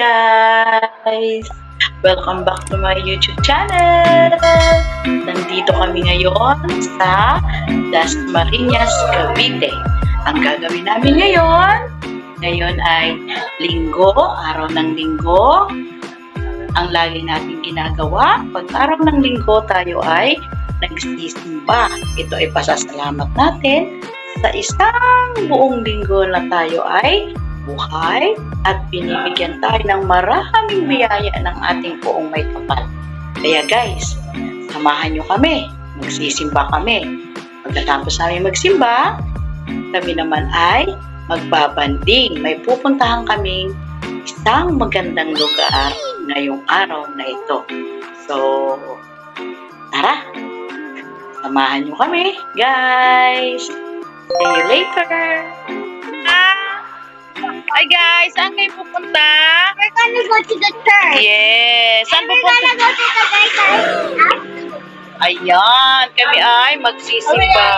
guys! Welcome back to my YouTube channel! Nandito kami ngayon sa Las Marinas, Cavite. Ang gagawin namin ngayon, ngayon ay linggo, araw ng linggo. Ang lagi natin ginagawa, pag araw ng linggo tayo ay nagsisimba. Ito ay pasasalamat natin sa isang buong linggo na tayo ay buhay at binibigyan tayo ng maraming biyaya ng ating poong may kapal. Kaya guys, samahan nyo kami. Magsisimba kami. Pagkatapos namin magsimba, kami naman ay magbabanding. May pupuntahan kaming isang magandang lugar ngayong araw na ito. So, tara! Samahan nyo kami, guys! See you later! Hi guys, saan kayo pupunta? We're gonna go to the church. Yes, saan We're pupunta? gonna go to the guys Ayan, kami ay magsisimba.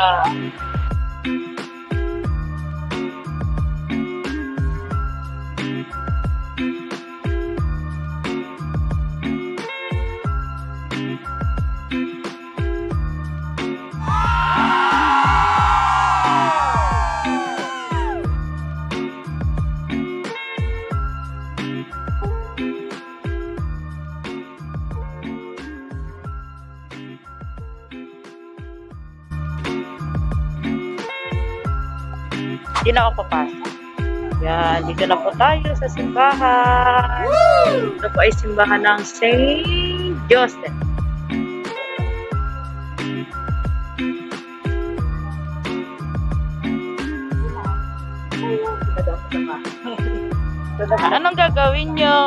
Hindi na ako papasok. Yan, dito na po tayo sa simbahan. Ito po ay simbahan ng Saint Joseph. Anong gagawin nyo?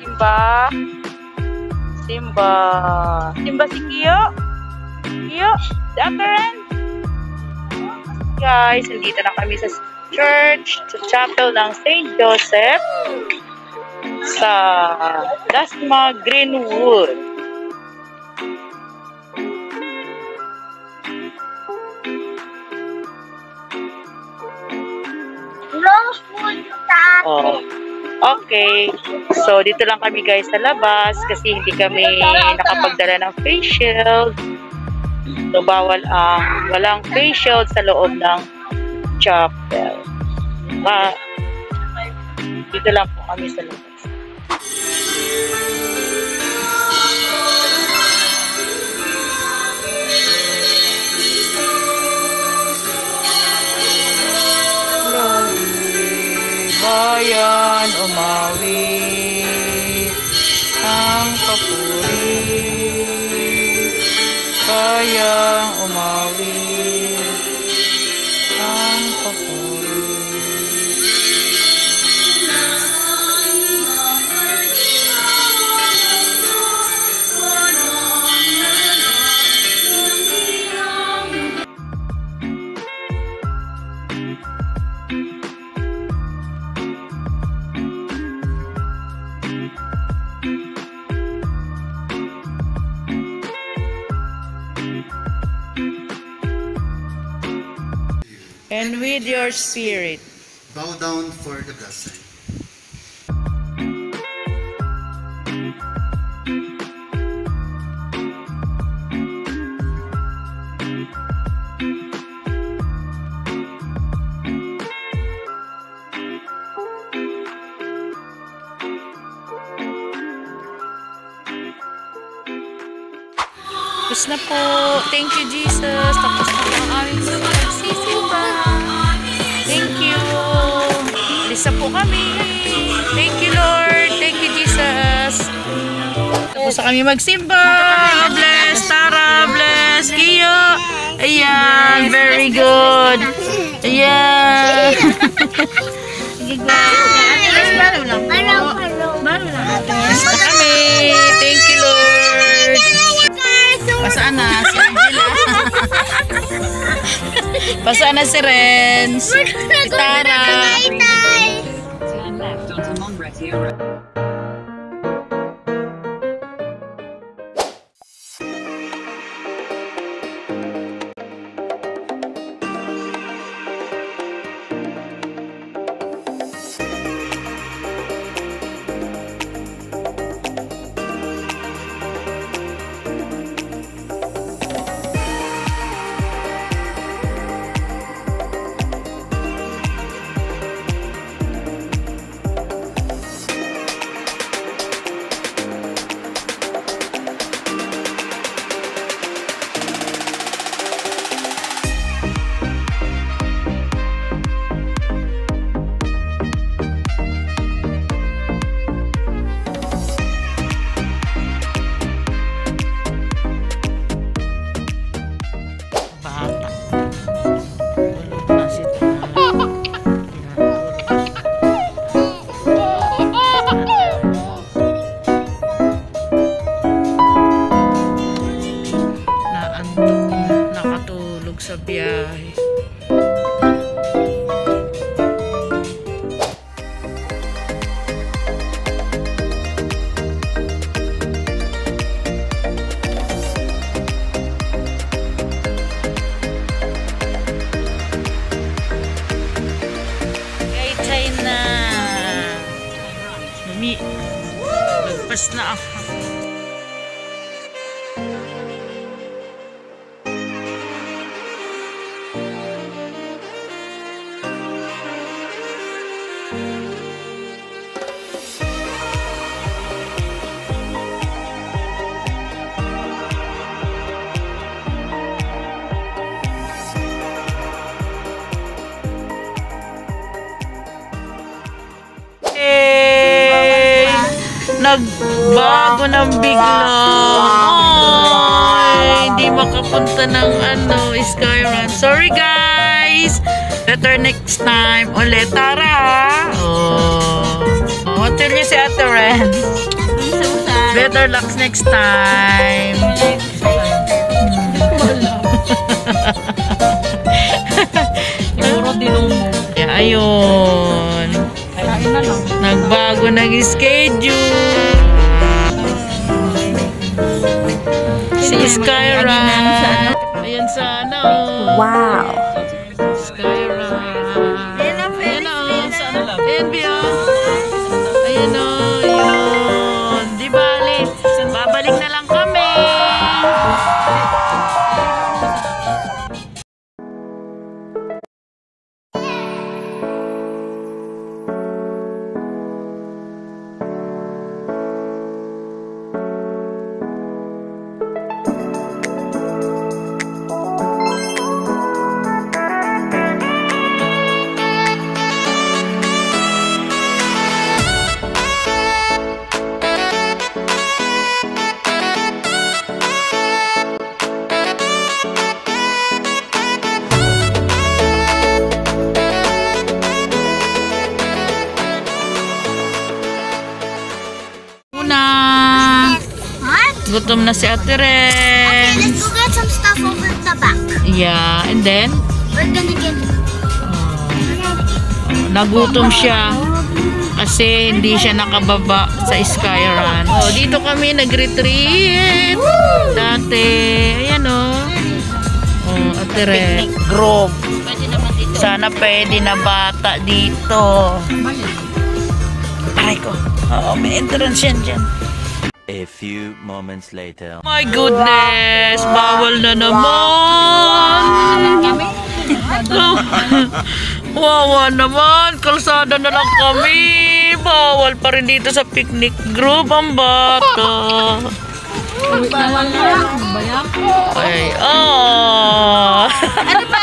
Simba? Simba. Simba si Kiyo? Kiyo? Si Akaran? Guys, nandito na kami sa church, sa chapel ng St. Joseph sa Dasma Greenwood. Oh. Okay. So, dito lang kami guys sa labas kasi hindi kami nakapagdala ng face shield. So, bawal ang walang face shield sa loob ng chapel. Ah, dito lang po kami sa labas. bayan umawi bayang umawi and with your spirit Bow down for the blessing. Tapos na po. Thank you, Jesus. Tapos na po ang aming Alis na po kami. Thank you, Lord. Thank you, Jesus. Tapos na kami magsimba. Bless, Tara, bless, Kiyo. Ayan, very good. Ayan. Na kami. Thank you, Lord. Pasaan na si Angela? Pasaan na si Renz? Si Tara? criteria sa biyahe. Lumipas na ako. Nagbago ng bigla. Ay, hindi makapunta ng ano, Skyrun. Sorry guys! Better next time. Ulit, tara! Oh. Hotel niyo si Ate Ren. Better luck next time. Siguro dinong mo. Ayun. Nagbago ng schedule. Si Skyra. Ayan sana oh. Wow. Gutom na si Ate Okay, Ren. let's go get some stuff over the back. Yeah. And then? We're gonna get. Nagutom siya kasi hindi siya nakababa sa Skyrun. Oh, dito kami nag-retreat. Dati, ayan oh. Oh, Ate Ren. Grove. Sana pwede na bata dito. Aray ko. Oo, may entrance yan dyan. A few moments later. My goodness! Bawal na naman! Wawa naman! Kalsada na lang kami! Bawal pa rin dito sa picnic group ang bata. Ay, oh! Ano ba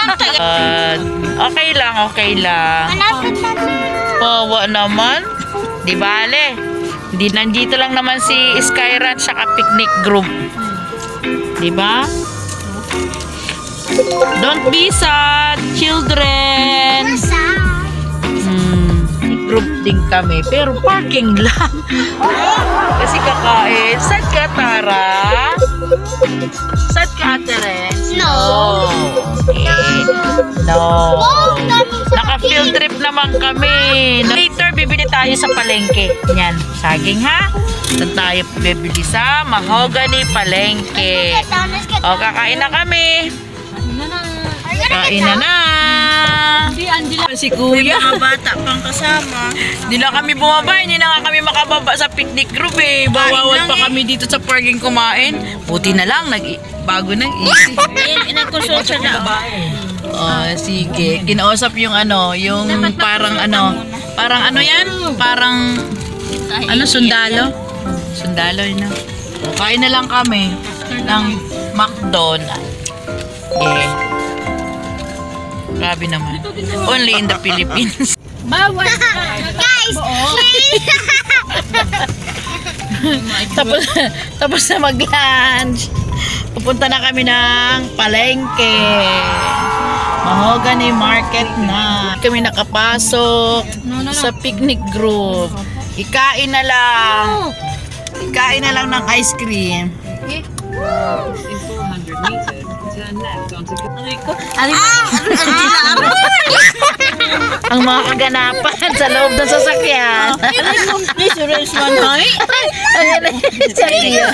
Okay lang, okay lang. Na Wawa naman. Di bale. Di nandito lang naman si Skyran sa picnic group. Di ba? Don't be sad, children. Hmm, group din kami. Pero parking lang. Kasi kakain. Sad ka, Tara? Sad ka, Ate Renz? No. Okay. No. Oh, Naka-field trip naman kami. Later, bibili tayo sa palengke. Yan, saging ha? Doon tayo bibili sa Mahogany Palengke. O, kakain na kami. Kain na na. Si Kuya. Mga bata pang kasama. Hindi na kami bumaba. Hindi na nga kami makababa sa picnic group eh. Bawawal pa kami dito sa parking kumain. Buti na lang. Nag bago nang isip. Inagkusosya na. Oh, sige. Kinausap yung ano, yung parang ano, parang ano yan? Parang, ano, sundalo? Sundalo, yun. ah. Kain na lang kami ng McDonald's. Yeah. Grabe naman. Only in the Philippines. Bawal. Guys, tapos, tapos na mag-lunch. Pupunta na kami ng palengke. Mahogany market na. Kami nakapasok sa picnic group. Ikain na lang. Ikain na lang ng ice cream. Ah! Ang mga kaganapan sa loob ng sasakyan. Miss Rels Manhoy. Ang sasakyan.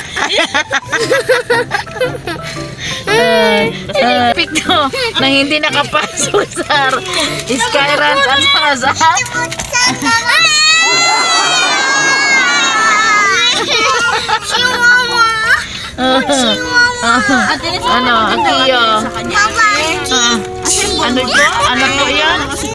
Picto na hindi nakapasok sa Skyran San Plaza. Chihuahua! Ah. Chihuahua! Ano? Ang kiyo ano po? Ano po yan?